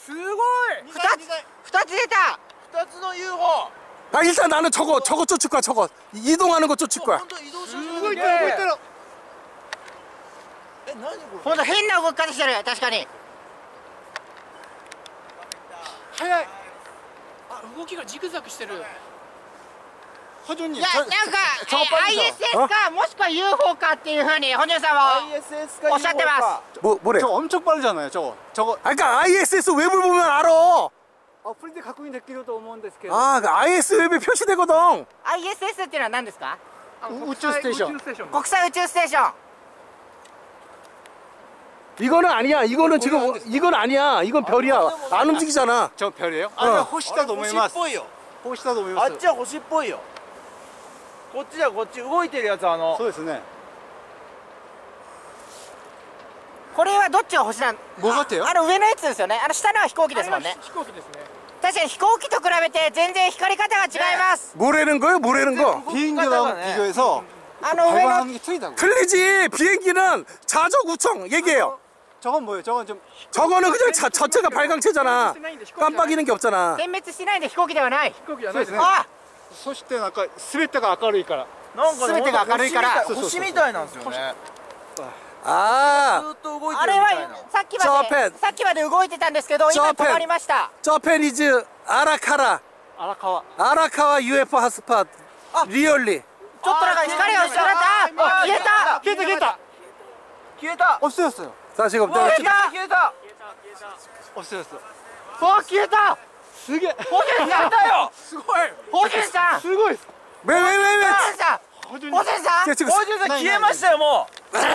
すごい二つ二つ出た二つの UFO 아 일단 나는 저거 저거 쫓을 거야 저거 이동하는 거 쫓을 거야 本当移動し動いてる動いてるえ何これほんと変な動き方してる確かに早いあ動きがジグザグしてる 補助にいやなんか、えー、ISS かもしくは UFO かっていうふうに補助さんはおっしゃってますも뭐래저엄청빠르잖아요저거저거아그니까 ISS 웹을 보면 알아 아, 프린트 갖고 있는 데끼로도 오면데스케 아, 그 IS 웹에 표시되거든. ISS っていうのは何ですか? 아, 우주 스테이션. 국사 우주 스테이션. 이거는 아니야. 이거는 어, 지금 이건 아니야. 이건 아, 별이야. 안 움직이잖아. 저 별이에요? 아, 호시다 도메마스. 호시다 도메마스. 아짜 호시뽀요. すあっちは星っぽいよこっちだこっち動いてるやつあのそうですねこれはどっちが星なんもがってよあの上のやつですよねあの下のは飛行機ですもんね飛行機ですね確かに飛行機と比べて全然光り方が違います、 뭐라는 거요 뭐라는 거 비행기랑 비교해서 あの上の 발광하는 게 틀리다고 틀리지 비행기는 자적 우청 얘기해요 저건 뭐예요? 저건 좀 저거는 그냥 자, 자체가 발광체잖아 깜빡이는 게 없잖아 点滅してないんで飛行機ではない飛行機じゃないですねあ そしてなんか全てが明るいから。なんか、ね、全てが明るいから。星みたいなんですよね。ああずっと動いてあれはさっきまでさっきまで動いてたんですけど今止まりました。チョペニジュアラカ荒川。荒川 UFO ハスパーリオリちょっとなんか光が薄くなった。消えた。消えた消えた。消えた。押してですよ。さあ消えた。消えた消えた。押してですわ消えた。すげえ。消え。たよ。おじさん！すごいです。ウェイウェイウェイおじさん！おさん消えましたよもう。